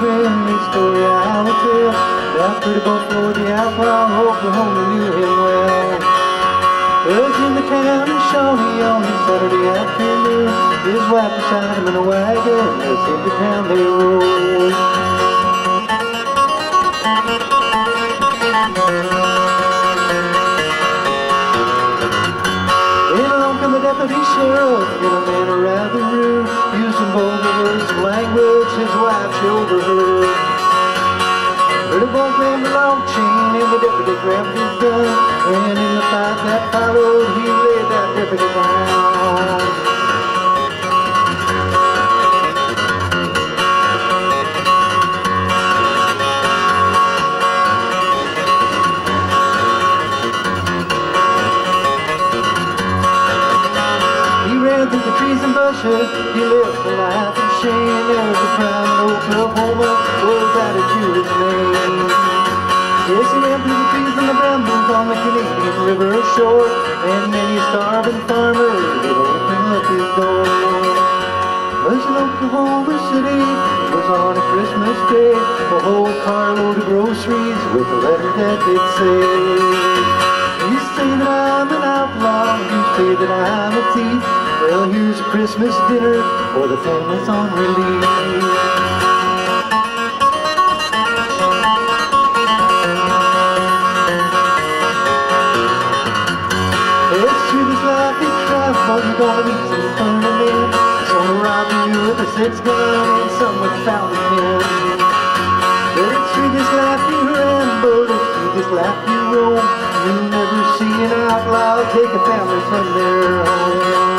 children, the story I will tell About pretty Floyd the outlaw, Oklahoma knew him well. Was in the town of Shawnee on a Saturday afternoon. His wife beside him in a wagon, as into town they rode deputy sheriff, get a man around the room Using vulgar words and language his wife showed her Heard a boy grabbed the long chain and the deputy grabbed his gun And in the fight that followed, he laid that deputy down through the trees and bushes, he lived a life of shame. A crime in Oklahoma, was that a Jewish name? Yes, he ran through the trees and the brambles on the Canadian River shore, and many starving farmer would open up his door. Was in Oklahoma City, it was on a Christmas day, a whole carload of groceries with a letter that did say. You say that I'm an outlaw, you say that I'm a thief. Well, here's a Christmas dinner for the families on relief. You're gonna meet some. Some will rob you with a six gun and some with fountain pen. But it's through this life you ramble, it's through this life you roam. You'll never see an outlaw take a family from their home.